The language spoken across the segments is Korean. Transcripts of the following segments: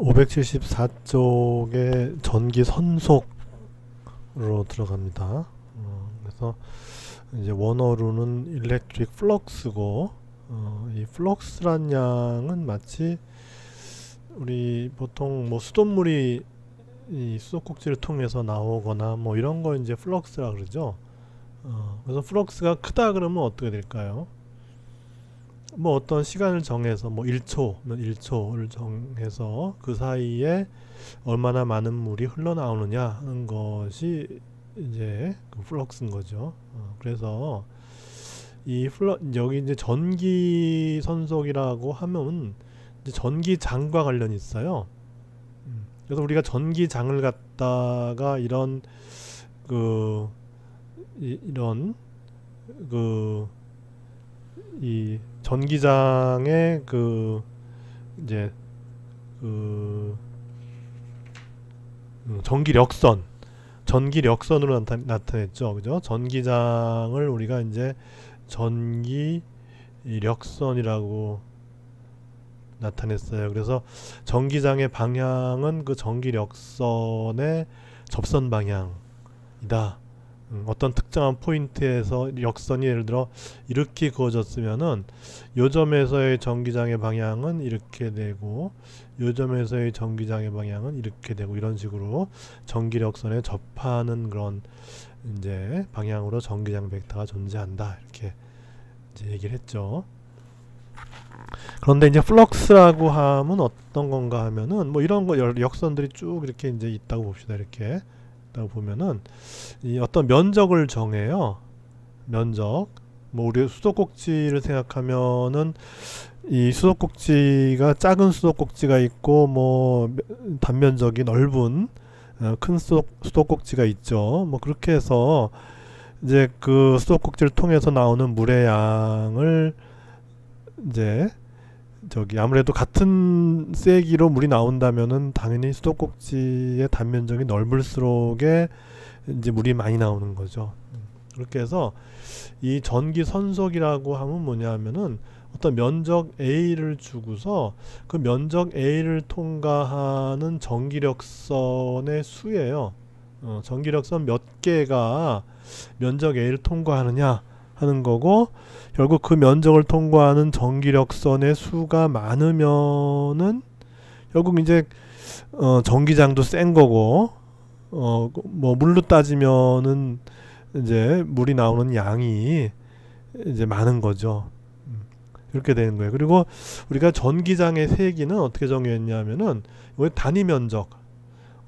574쪽에 전기 선속으로 들어갑니다. 어, 그래서 이제 원어로는 electric flux고 어, 이 flux란 양은 마치 우리 보통 뭐 수돗물이 이 수도꼭지를 통해서 나오거나 뭐 이런 거 이제 flux라 그러죠. 어, 그래서 flux가 크다 그러면 어떻게 될까요? 뭐 어떤 시간을 정해서 뭐 1초면 1초를 정해서 그 사이에 얼마나 많은 물이 흘러나오느냐 하는 것이 이제 그 flux인 거죠. 어, 그래서 이 플러 여기 이제 전기 선속이라고 하면 이제 전기장과 관련이 있어요. 음, 그래서 우리가 전기장을 갖다가 이런 그 이, 이런 그 이 전기장의 그 이제 그 음, 전기력선 전기력선으로 나타, 나타냈죠. 그죠? 전기장을 우리가 이제 전기력선이라고 나타냈어요. 그래서 전기장의 방향은 그 전기력선의 접선 방향이다 음, 어떤 특정한 포인트에서 역선이 예를 들어 이렇게 그어졌으면은 요 점에서의 전기장의 방향은 이렇게 되고 요 점에서의 전기장의 방향은 이렇게 되고 이런 식으로 전기력선에 접하는 그런 이제 방향으로 전기장 벡터가 존재한다. 이렇게 이제 얘기를 했죠. 그런데 이제 flux라고 하면 어떤 건가 하면은 뭐 이런 거 역선들이 쭉 이렇게 이제 있다고 봅시다. 이렇게 있다고 보면은 이 어떤 면적을 정해요. 면적. 뭐 우리 수도꼭지를 생각하면은 이 수도꼭지가 작은 수도꼭지가 있고 뭐 단면적이 넓은 어, 큰 수도, 수도꼭지가 있죠. 뭐 그렇게 해서 이제 그 수도꼭지를 통해서 나오는 물의 양을 이제 저기 아무래도 같은 세기로 물이 나온다면은 당연히 수도꼭지의 단면적이 넓을수록에 이제 물이 많이 나오는 거죠. 그렇게 해서 이 전기 선속이라고 하면 뭐냐면은 어떤 면적 A를 주고서 그 면적 A를 통과하는 전기력선의 수예요. 어, 전기력선 몇 개가 면적 A를 통과하느냐 하는 거고 결국 그 면적을 통과하는 전기력선의 수가 많으면은 결국 이제 어 전기장도 센 거고 어 뭐 물로 따지면은 이제 물이 나오는 양이 이제 많은 거죠. 음, 이렇게 되는 거예요. 그리고 우리가 전기장의 세기는 어떻게 정했냐면은 단위 면적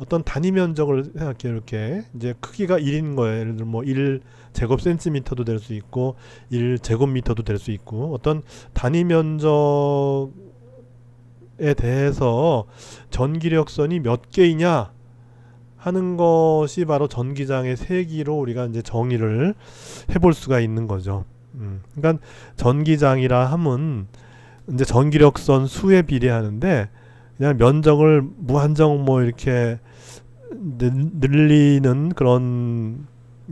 어떤 단위 면적을 생각해요. 이렇게 이제 크기가 1인 거예요. 예를 들어 뭐 1 제곱 센티미터도 될 수 있고 1 제곱미터도 될 수 있고 어떤 단위 면적에 대해서 전기력선이 몇 개이냐 하는 것이 바로 전기장의 세기로 우리가 이제 정의를 해볼 수가 있는 거죠. 음, 그러니까 전기장이라 함은 이제 전기력선 수에 비례하는데 그냥 면적을 무한정 뭐 이렇게 늘리는 그런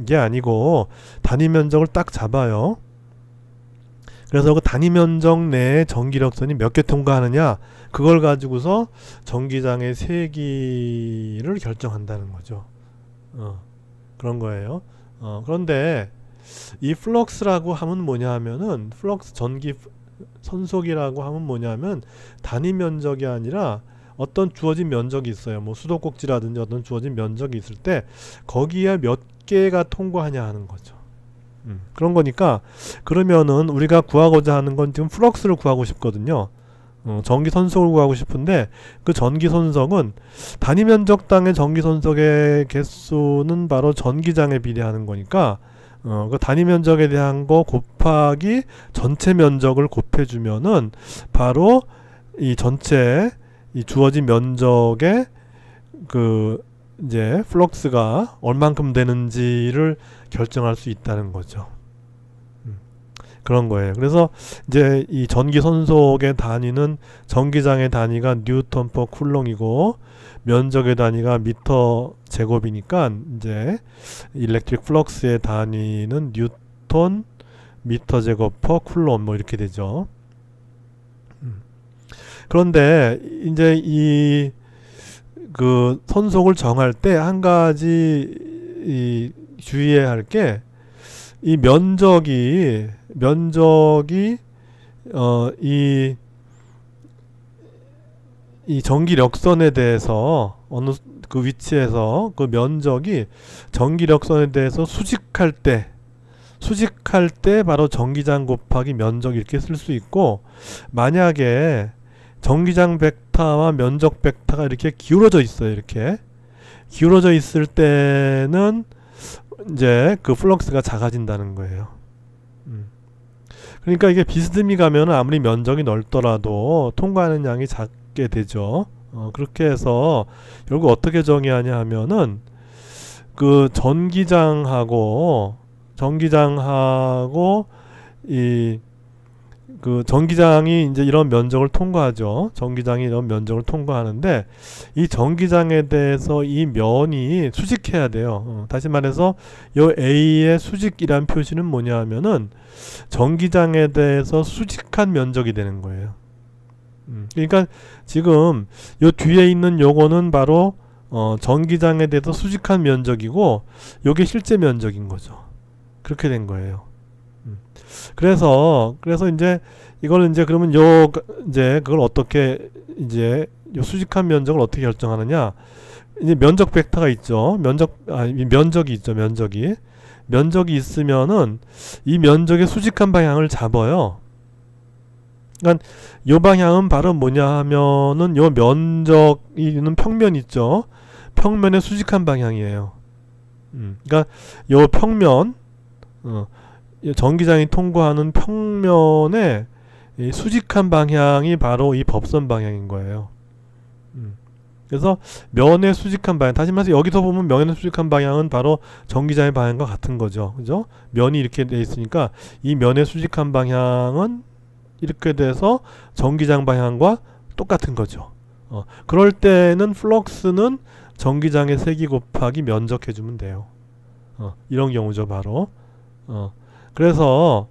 게 아니고 단위 면적을 딱 잡아요. 그래서 그 단위 면적 내에 전기력선이 몇 개 통과하느냐 그걸 가지고서 전기장의 세기를 결정한다는 거죠. 어, 그런 거예요. 어, 그런데 이 flux라고 하면 뭐냐 하면은 flux 전기 선속이라고 하면 뭐냐면 단위 면적이 아니라 어떤 주어진 면적이 있어요. 뭐 수도꼭지라든지 어떤 주어진 면적이 있을 때 거기에 몇 개가 통과하냐 하는 거죠. 음, 그런 거니까 그러면은 우리가 구하고자 하는 건 지금 flux를 구하고 싶거든요. 어, 전기 선속을 구하고 싶은데 그 전기 선속은 단위 면적당의 전기 선속의 개수는 바로 전기장에 비례하는 거니까 어, 그 단위 면적에 대한 거 곱하기 전체 면적을 곱해주면은 바로 이 전체 이 주어진 면적의 그 이제 flux가 얼만큼 되는지를 결정할 수 있다는 거죠. 음, 그런 거예요. 그래서 이제 이 전기 선속의 단위는 전기장의 단위가 뉴턴 per 쿨롱이고 면적의 단위가 미터 제곱이니까 이제 electric flux의 단위는 뉴턴 미터 제곱 per 쿨롬 뭐 이렇게 되죠. 그런데 이제 이 그 선속을 정할 때 한 가지 이 주의해야 할 게 이 면적이 면적이 어이 이 전기력선에 대해서 어느 그 위치에서 그 면적이 전기력선에 대해서 수직할 때 수직할 때 바로 전기장 곱하기 면적 이렇게 쓸 수 있고 만약에 전기장 벡터와 면적 벡터가 이렇게 기울어져 있어요 이렇게. 기울어져 있을 때는 이제 그 flux가 작아진다는 거예요. 음. 그러니까 이게 비스듬히 가면 아무리 면적이 넓더라도 통과하는 양이 작게 되죠. 어, 그렇게 해서 결국 어떻게 정의하냐 하면은 그 전기장하고 전기장하고 이 그 전기장이 이제 이런 면적을 통과하죠. 전기장이 이런 면적을 통과하는데 이 전기장에 대해서 이 면이 수직해야 돼요. 어, 다시 말해서 요 A의 수직이란 표시는 뭐냐 하면은 전기장에 대해서 수직한 면적이 되는 거예요. 음, 그러니까 지금 요 뒤에 있는 요거는 바로 어, 전기장에 대해서 수직한 면적이고 요게 실제 면적인 거죠. 그렇게 된 거예요. 음. 그래서 그래서 이제 이거는 이제 그러면 요 이제 그걸 어떻게 이제 요 수직한 면적을 어떻게 결정하느냐? 이제 면적 벡터가 있죠. 면적 아 면적이 있죠. 면적이 면적이 있으면은 이 면적의 수직한 방향을 잡아요. 그러니까 요 방향은 바로 뭐냐 하면은 요 면적이 있는 평면 있죠. 평면의 수직한 방향이에요. 음, 그러니까 요 평면 어, 전기장이 통과하는 평면의 수직한 방향이 바로 이 법선 방향인 거예요. 음. 그래서 면의 수직한 방향 다시 말해서 여기서 보면 면의 수직한 방향은 바로 전기장의 방향과 같은 거죠. 그죠? 면이 이렇게 돼 있으니까 이 면의 수직한 방향은 이렇게 돼서 전기장 방향과 똑같은 거죠. 어, 그럴 때는 flux는 전기장의 세기 곱하기 면적 해주면 돼요. 어, 이런 경우죠, 바로. 어, 그래서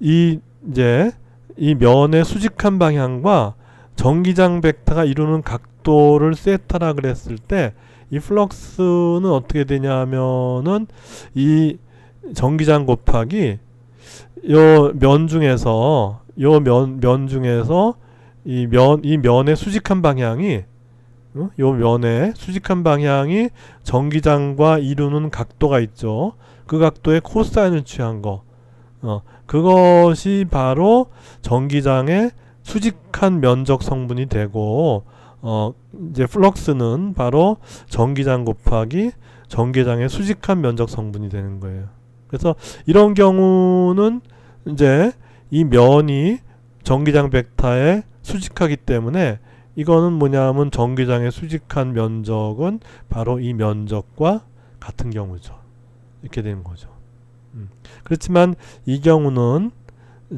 이 이제 이 면의 수직한 방향과 전기장 벡터가 이루는 각도를 세타라 그랬을 때 이 flux는 어떻게 되냐면은 이 전기장 곱하기 요 면 중에서 요 면 면 중에서 이 면 이 면의 수직한 방향이 어? 요 면의 수직한 방향이 전기장과 이루는 각도가 있죠. 그 각도의 코사인을 취한 거. 어, 그것이 바로 전기장의 수직한 면적 성분이 되고 어, 이제 flux는 바로 전기장 곱하기 전기장의 수직한 면적 성분이 되는 거예요. 그래서 이런 경우는 이제 이 면이 전기장 벡터에 수직하기 때문에 이거는 뭐냐면 전기장의 수직한 면적은 바로 이 면적과 같은 경우죠. 이렇게 되는 거죠. 음. 그렇지만 이 경우는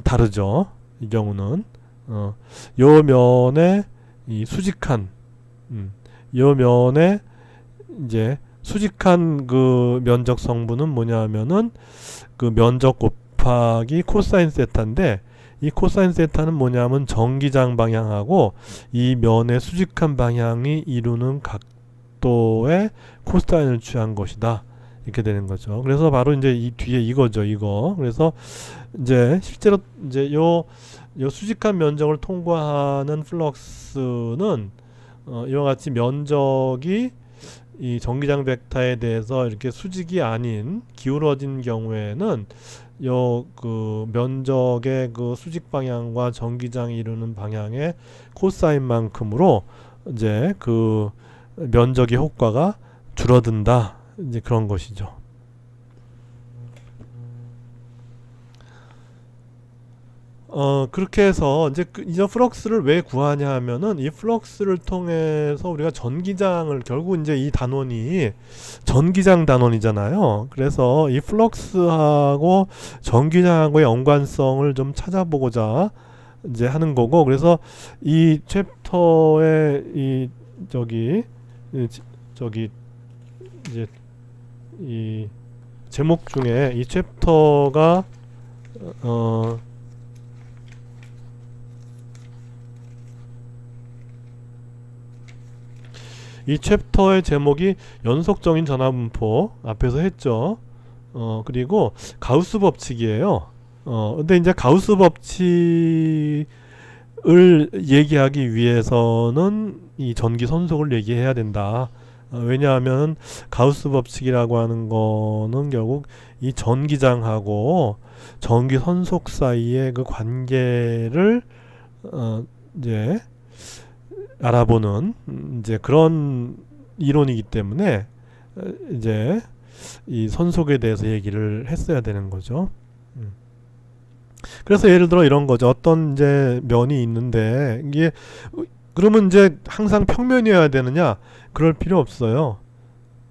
다르죠. 이 경우는 어, 요 면에 이 수직한 음, 요 면에 이제 수직한 그 면적 성분은 뭐냐면은 그 면적 곱하기 코사인 세타인데 이 코사인 세타는 뭐냐면 전기장 방향하고 이 면의 수직한 방향이 이루는 각도의 코사인을 취한 것이다. 이렇게 되는 거죠. 그래서 바로 이제 이 뒤에 이거죠, 이거. 그래서 이제 실제로 이제 요, 요 수직한 면적을 통과하는 플럭스는 어, 이와 같이 면적이 이 전기장 벡터에 대해서 이렇게 수직이 아닌 기울어진 경우에는 요 그 면적의 그 수직 방향과 전기장이 이루는 방향의 코사인만큼으로 이제 그 면적의 효과가 줄어든다 이제 그런 것이죠. 어 그렇게 해서 이제 그 이제 flux를 왜 구하냐 하면은 이 flux를 통해서 우리가 전기장을 결국 이제 이 단원이 전기장 단원이잖아요. 그래서 이 flux하고 전기장하고의 연관성을 좀 찾아보고자 이제 하는 거고 그래서 이 챕터의 이 저기 저기 이제 이 제목 중에 이 챕터가 어 이 챕터의 제목이 연속적인 전화분포 앞에서 했죠. 어 그리고 가우스 법칙이에요. 어 근데 이제 가우스 법칙 을 얘기하기 위해서는 이 전기 선속을 얘기해야 된다. 어, 왜냐하면 가우스 법칙이라고 하는 거는 결국 이 전기장하고 전기 선속 사이의 그 관계를 어 이제 알아보는 이제 그런 이론이기 때문에 어, 이제 이 선속에 대해서 얘기를 했어야 되는 거죠. 음. 그래서 예를 들어 이런 거죠. 어떤 이제 면이 있는데 이게 그러면 이제 항상 평면이어야 되느냐? 그럴 필요 없어요.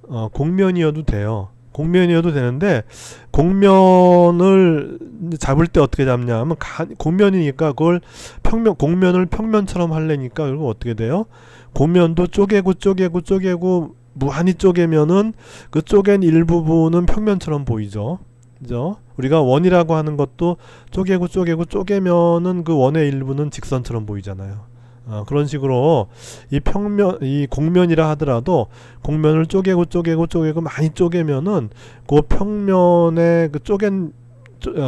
어, 곡면이어도 돼요. 곡면이어도 되는데 곡면을 잡을 때 어떻게 잡냐 하면 가, 곡면이니까 그걸 평면 곡면을 평면처럼 할래니까 그리고 어떻게 돼요? 곡면도 쪼개고 쪼개고 쪼개고 무한히 쪼개면은 그 쪼갠 일부분은 평면처럼 보이죠. 그죠? 우리가 원이라고 하는 것도 쪼개고 쪼개고 쪼개면은 그 원의 일부는 직선처럼 보이잖아요. 어, 그런 식으로 이 평면 이 곡면이라 하더라도 곡면을 쪼개고 쪼개고 쪼개고 많이 쪼개면은 그 평면의 그 쪼갠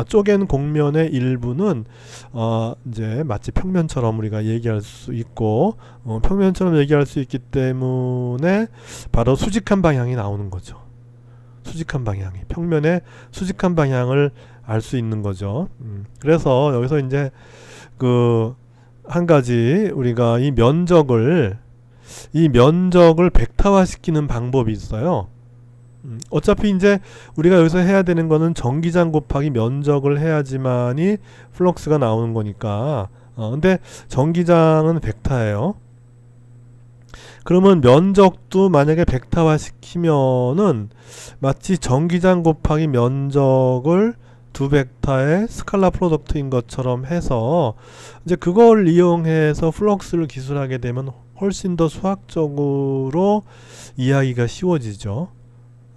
쪼, 갠 곡면의 일부는 어 이제 마치 평면처럼 우리가 얘기할 수 있고 어, 평면처럼 얘기할 수 있기 때문에 바로 수직한 방향이 나오는 거죠. 수직한 방향이 평면의 수직한 방향을 알 수 있는 거죠. 음, 그래서 여기서 이제 그 한 가지 우리가 이 면적을 이 면적을 벡터화 시키는 방법이 있어요. 음, 어차피 이제 우리가 여기서 해야 되는 거는 전기장 곱하기 면적을 해야지만이 flux가 나오는 거니까. 어, 근데 전기장은 벡터예요. 그러면 면적도 만약에 벡터화 시키면은 마치 전기장 곱하기 면적을 두 벡터의 스칼라 프로덕트인 것처럼 해서 이제 그걸 이용해서 플럭스를 기술하게 되면 훨씬 더 수학적으로 이야기가 쉬워지죠.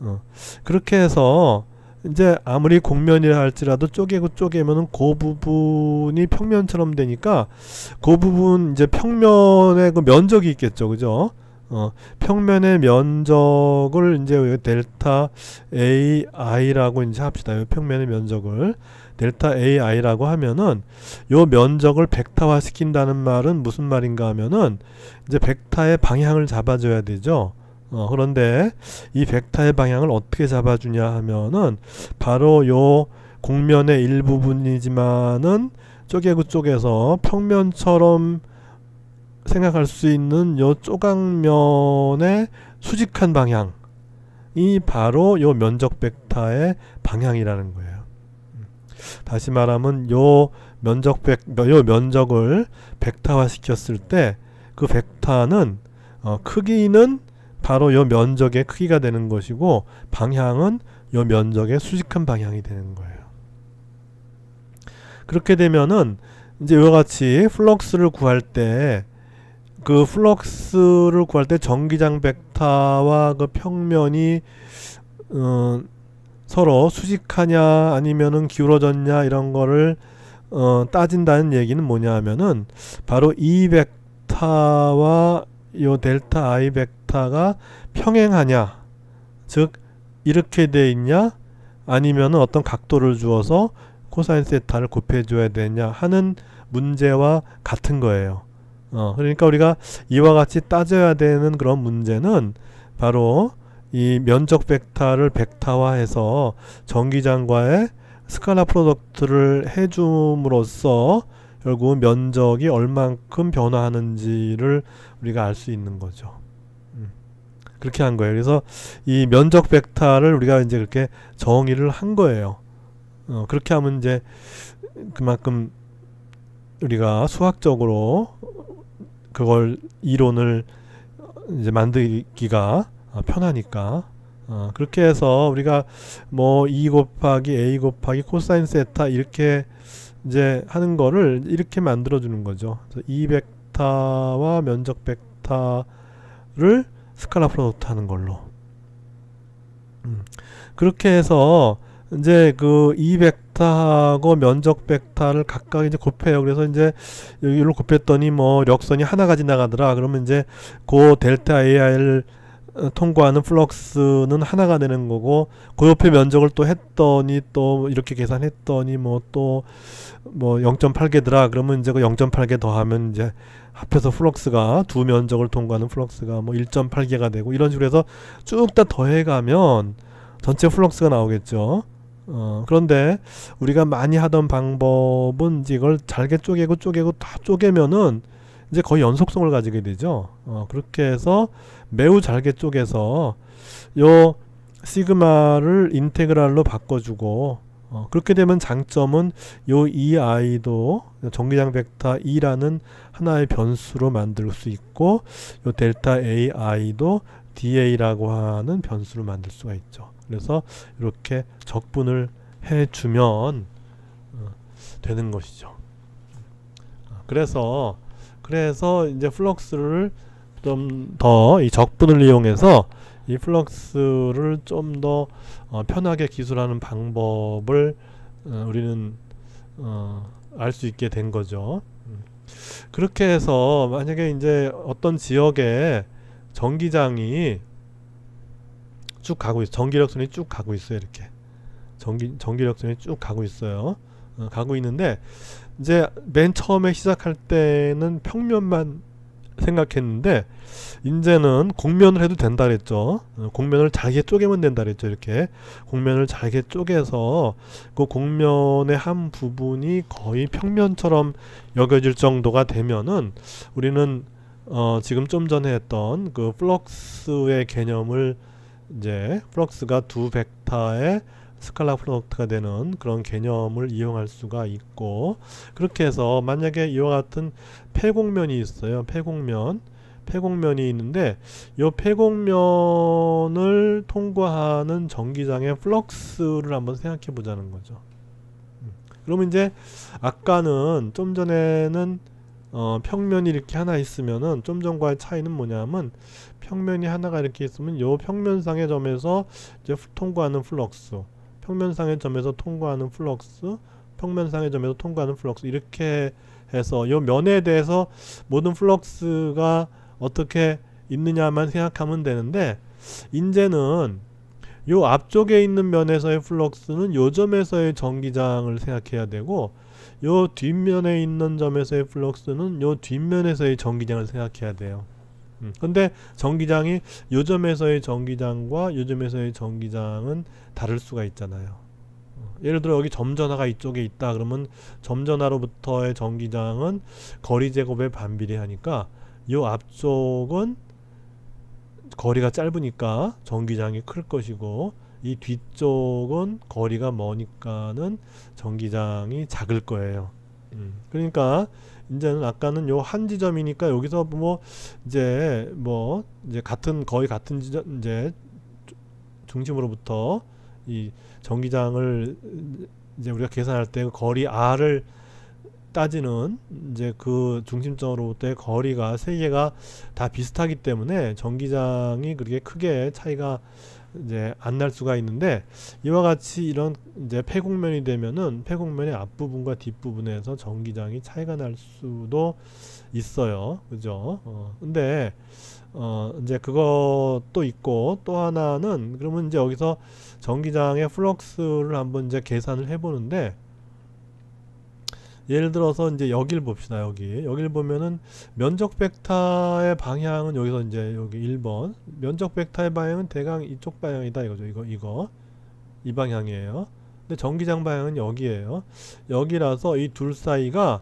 어. 그렇게 해서 이제 아무리 곡면이라 할지라도 쪼개고 쪼개면은 그 부분이 평면처럼 되니까 그 부분 이제 평면의 그 면적이 있겠죠. 그죠? 어, 평면의 면적을 이제 델타 AI라고 이제 합시다. 요 평면의 면적을 델타 AI라고 하면은 요 면적을 벡터화 시킨다는 말은 무슨 말인가 하면은 이제 벡터의 방향을 잡아줘야 되죠. 어, 그런데 이 벡터의 방향을 어떻게 잡아주냐 하면은 바로 요 공면의 일부분이지만은 쪼개고 쪼개서 평면처럼 생각할 수 있는 요 조각면의 수직한 방향이 바로 요 면적 벡터의 방향이라는 거예요. 다시 말하면 요 면적 벡, 요 면적을 벡터화 시켰을 때 그 벡터는 어, 크기는 바로 요 면적의 크기가 되는 것이고 방향은 요 면적의 수직한 방향이 되는 거예요. 그렇게 되면은 이제 이와 같이 플럭스를 구할 때 그 플럭스를 구할 때 전기장 벡터와 그 평면이 어, 서로 수직하냐 아니면은 기울어졌냐 이런 거를 어, 따진다는 얘기는 뭐냐 하면은 바로 이 벡터와 요 델타 Ai 벡터가 평행하냐 즉 이렇게 돼 있냐 아니면은 어떤 각도를 주어서 코사인 세타를 곱해 줘야 되냐 하는 문제와 같은 거예요. 어, 그러니까 우리가 이와 같이 따져야 되는 그런 문제는 바로 이 면적 벡터를 벡터화해서 전기장과의 스칼라 프로덕트를 해줌으로써 결국 면적이 얼만큼 변화하는지를 우리가 알 수 있는 거죠. 음. 그렇게 한 거예요. 그래서 이 면적 벡터를 우리가 이제 그렇게 정의를 한 거예요. 어, 그렇게 하면 이제 그만큼 우리가 수학적으로 그걸 이론을 이제 만들기가 편하니까 어, 그렇게 해서 우리가 뭐 2 곱하기 a 곱하기 코사인 세타 이렇게 이제 하는 거를 이렇게 만들어 주는 거죠. 그래서 E 벡터와 면적 벡터를 scalar product 하는 걸로. 음. 그렇게 해서 이제 그 E 벡터 벡터하고 면적 벡터를 각각 이제 곱해요. 그래서 이제 여기로 곱했더니 뭐 력선이 하나가 지나가더라. 그러면 이제 그 델타 Ai를 어, 통과하는 플럭스는 하나가 되는 거고 그 옆에 면적을 또 했더니 또 이렇게 계산했더니 뭐또뭐 0.8개더라 그러면 이제 그 0.8개 더하면 이제 합해서 플럭스가 두 면적을 통과하는 플럭스가 뭐 1.8개가 되고 이런 식으로 해서 쭉 다 더해가면 전체 플럭스가 나오겠죠. 어, 그런데 우리가 많이 하던 방법은 이제 이걸 잘게 쪼개고 쪼개고 다 쪼개면은 이제 거의 연속성을 가지게 되죠. 어, 그렇게 해서 매우 잘게 쪼개서 요 시그마를 인테그랄로 바꿔주고 어, 그렇게 되면 장점은 요 EI도 전기장 벡터 E라는 하나의 변수로 만들 수 있고 요 델타 AI도 DA라고 하는 변수로 만들 수가 있죠. 그래서 이렇게 적분을 해주면 어, 되는 것이죠. 그래서 그래서 이제 플럭스를 좀 더 이 적분을 이용해서 이 플럭스를 좀더 어, 편하게 기술하는 방법을 어, 우리는 어, 알수 있게 된 거죠. 음. 그렇게 해서 만약에 이제 어떤 지역에 전기장이 쭉 가고 있어. 전기력선이 쭉 가고 있어요 이렇게. 전기 전기력선이 쭉 가고 있어요. 어, 가고 있는데 이제 맨 처음에 시작할 때는 평면만 생각했는데 이제는 곡면을 해도 된다 그랬죠. 어, 곡면을 잘게 쪼개면 된다 그랬죠 이렇게. 곡면을 잘게 쪼개서 그 곡면의 한 부분이 거의 평면처럼 여겨질 정도가 되면은 우리는 어 지금 좀 전에 했던 그 플럭스의 개념을 이제 플럭스가 두 벡터의 스칼라 프로덕트가 되는 그런 개념을 이용할 수가 있고 그렇게 해서 만약에 이와 같은 폐곡면이 있어요. 폐곡면 폐곡면이 있는데 이 폐곡면을 통과하는 전기장의 플럭스를 한번 생각해 보자는 거죠. 음. 그러면 이제 아까는 좀 전에는 어, 평면이 이렇게 하나 있으면은 좀 전과의 차이는 뭐냐면 평면이 하나가 이렇게 있으면 요 평면상의 점에서 이제 통과하는 플럭스 평면상의 점에서 통과하는 플럭스 평면상의 점에서 통과하는 플럭스 이렇게 해서 요 면에 대해서 모든 플럭스가 어떻게 있느냐만 생각하면 되는데 이제는 요 앞쪽에 있는 면에서의 플럭스는 요 점에서의 전기장을 생각해야 되고 요 뒷면에 있는 점에서의 플럭스는 요 뒷면에서의 전기장을 생각해야 돼요. 음. 근데 전기장이 요점에서의 전기장과 요점에서의 전기장은 다를 수가 있잖아요. 어, 예를 들어 여기 점전화가 이쪽에 있다 그러면 점전화로부터의 전기장은 거리 제곱에 반비례하니까 요 앞쪽은 거리가 짧으니까 전기장이 클 것이고 이 뒤쪽은 거리가 머니까는 전기장이 작을 거예요. 음. 그러니까 이제는 아까는 요 한 지점이니까 여기서 뭐 이제 뭐 이제 같은 거의 같은 지점 이제 중심으로부터 이 전기장을 이제 우리가 계산할 때그 거리 r을 따지는 이제 그 중심점으로부터의 거리가 세 개가 다 비슷하기 때문에 전기장이 그렇게 크게 차이가 이제 안 날 수가 있는데 이와 같이 이런 이제 폐곡면이 되면은 폐곡면의 앞부분과 뒷부분에서 전기장이 차이가 날 수도 있어요. 그죠? 어, 근데 어 이제 그것도 있고 또 하나는 그러면 이제 여기서 전기장의 플럭스를 한번 이제 계산을 해 보는데 예를 들어서 이제 여기를 봅시다. 여기. 여기를 보면은 면적 벡터의 방향은 여기서 이제 여기 1번. 면적 벡터의 방향은 대강 이쪽 방향이다 이거죠. 이거 이거. 이 방향이에요. 근데 전기장 방향은 여기에요. 여기라서 이 둘 사이가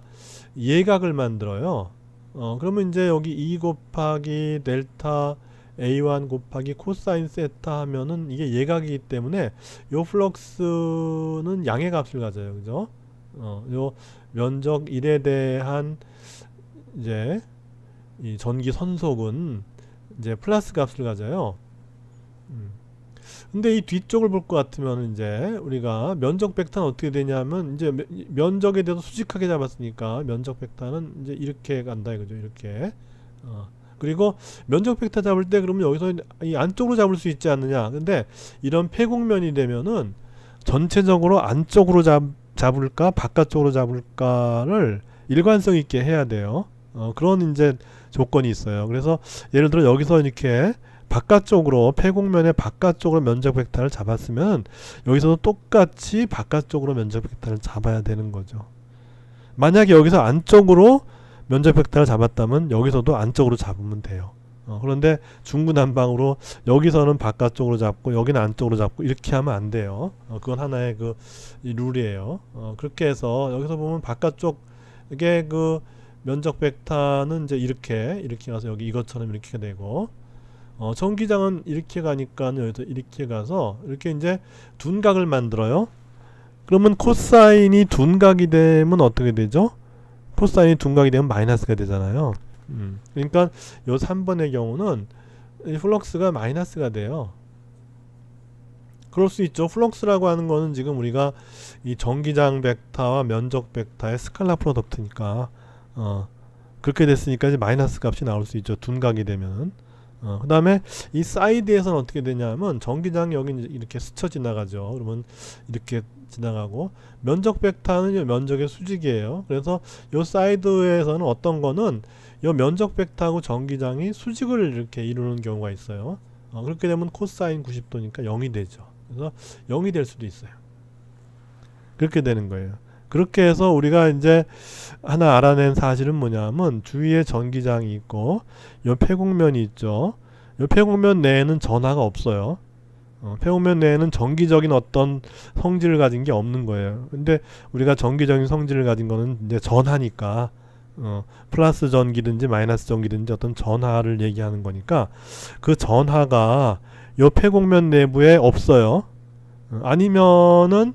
예각을 만들어요. 어, 그러면 이제 여기 E 곱하기 델타 A1 곱하기 코사인 세타 하면은 이게 예각이기 때문에 요 플럭스는 양의 값을 가져요. 그죠? 어, 요 면적 1에 대한 이제 이 전기 선속은 이제 플러스 값을 가져요. 음. 근데 이 뒤쪽을 볼 것 같으면 이제 우리가 면적 벡터는 어떻게 되냐면 이제 면적에 대해서 수직하게 잡았으니까 면적 벡터는 이제 이렇게 간다 이거죠. 이렇게. 어. 그리고 면적 벡터 잡을 때 그러면 여기서 이 안쪽으로 잡을 수 있지 않느냐. 근데 이런 폐곡면이 되면은 전체적으로 안쪽으로 잡 잡을까 바깥쪽으로 잡을까를 일관성 있게 해야 돼요. 어, 그런 이제 조건이 있어요. 그래서 예를 들어 여기서 이렇게 바깥쪽으로 폐곡면의 바깥쪽으로 면적 벡터를 잡았으면 여기서도 똑같이 바깥쪽으로 면적 벡터를 잡아야 되는 거죠. 만약에 여기서 안쪽으로 면적 벡터를 잡았다면 여기서도 안쪽으로 잡으면 돼요. 어, 그런데 중구난방으로 여기서는 바깥쪽으로 잡고 여기는 안쪽으로 잡고 이렇게 하면 안 돼요. 어, 그건 하나의 그 룰이에요. 어, 그렇게 해서 여기서 보면 바깥쪽에 그 면적 벡터는 이제 이렇게 이렇게 가서 여기 이것처럼 이렇게 되고 어, 전기장은 이렇게 가니까 여기서 이렇게 가서 이렇게 이제 둔각을 만들어요. 그러면 코사인이 둔각이 되면 어떻게 되죠? 코사인이 둔각이 되면 마이너스가 되잖아요. 음. 그러니까 요 3번의 경우는 이 플럭스가 마이너스가 돼요. 그럴 수 있죠. flux라고 하는 거는 지금 우리가 이 전기장 벡터와 면적 벡터의 스칼라 프로덕트니까 어 그렇게 됐으니까 이제 마이너스 값이 나올 수 있죠. 둔각이 되면. 어, 그 다음에 이 사이드에서는 어떻게 되냐면 전기장이 여기 이렇게 스쳐 지나가죠. 그러면 이렇게 지나가고 면적 벡터는 면적의 수직이에요. 그래서 요 사이드에서는 어떤 거는 요 면적 벡터하고 전기장이 수직을 이렇게 이루는 경우가 있어요. 어, 그렇게 되면 코사인 90도니까 0이 되죠. 그래서 0이 될 수도 있어요. 그렇게 되는 거예요. 그렇게 해서 우리가 이제 하나 알아낸 사실은 뭐냐면 주위에 전기장이 있고 요 폐곡면이 있죠. 요 폐곡면 내에는 전하가 없어요. 어, 폐곡면 내에는 전기적인 어떤 성질을 가진 게 없는 거예요. 근데 우리가 전기적인 성질을 가진 거는 이제 전하니까 어, 플러스 전기든지 마이너스 전기든지 어떤 전하를 얘기하는 거니까 그 전하가 요 폐곡면 내부에 없어요. 어, 아니면은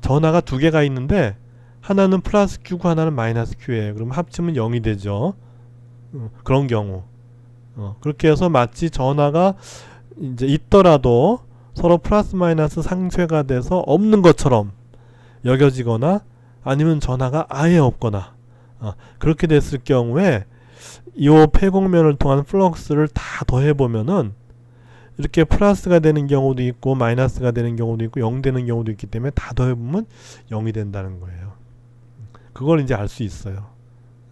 전하가 두 개가 있는데 하나는 플러스 Q고 하나는 마이너스 Q예요. 그럼 합치면 0이 되죠. 어, 그런 경우. 어, 그렇게 해서 마치 전하가 이제 있더라도 서로 플러스 마이너스 상쇄가 돼서 없는 것처럼 여겨지거나 아니면 전하가 아예 없거나 어, 그렇게 됐을 경우에 이 폐곡면을 통한 flux를 다 더해보면은 이렇게 플러스가 되는 경우도 있고 마이너스가 되는 경우도 있고 0 되는 경우도 있기 때문에 다 더해보면 0이 된다는 거예요. 그걸 이제 알 수 있어요.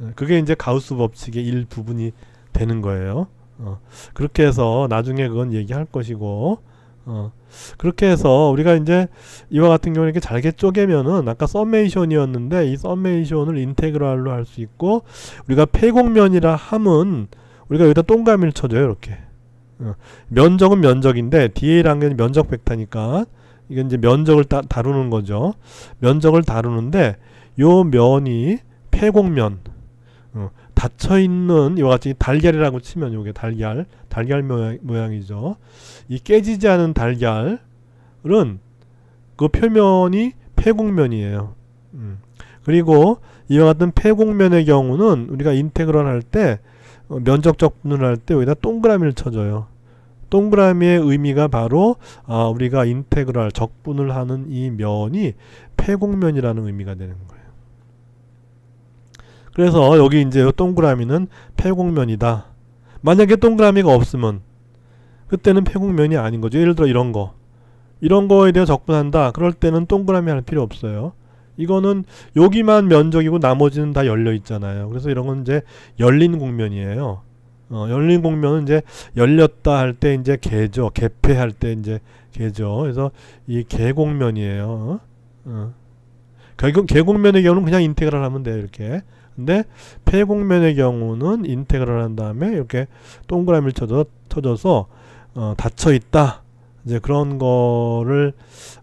어, 그게 이제 가우스 법칙의 일부분이 되는 거예요. 어, 그렇게 해서 나중에 그건 얘기할 것이고 어, 그렇게 해서 우리가 이제 이와 같은 경우는 이렇게 잘게 쪼개면은 아까 summation이었는데 이 summation을 integral로 할 수 있고 우리가 폐곡면이라 함은 우리가 여기다 동그라미를 쳐줘요 이렇게. 어, 면적은 면적인데 DA라는 게 면적 벡터니까 이게 이제 면적을 따, 다루는 거죠. 면적을 다루는데 요 면이 폐곡면 어, 닫혀 있는 이와 같이 달걀이라고 치면 요게 달걀 달걀 모양, 이죠이 깨지지 않은 달걀은 그 표면이 폐곡면이에요. 음. 그리고 이와 같은 폐곡면의 경우는 우리가 인테그럴 할때 어, 면적 적 분을 할 때 여기다 동그라미를 쳐줘요. 동그라미의 의미가 바로 아, 우리가 인테그랄 적분을 하는 이 면이 폐곡면이라는 의미가 되는 거예요. 그래서 여기 이제 동그라미는 폐곡면이다. 만약에 동그라미가 없으면 그때는 폐곡면이 아닌 거죠. 예를 들어 이런 거. 이런 거에 대해 적분한다. 그럴 때는 동그라미 할 필요 없어요. 이거는 여기만 면적이고 나머지는 다 열려 있잖아요. 그래서 이런 건 이제 열린 곡면이에요. 어, 열린 곡면은 이제 열렸다 할 때 이제 개죠. 개폐할 때 이제 개죠. 그래서 이 개곡면이에요. 어. 개곡면의 경우는 그냥 인테그랄 하면 돼요. 이렇게. 근데 폐곡면의 경우는 인테그랄 한 다음에 이렇게 동그라미를 쳐줘, 쳐줘서 어, 닫혀 있다. 이제 그런 거를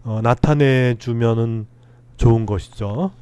어, 나타내 주면은 좋은 것이죠.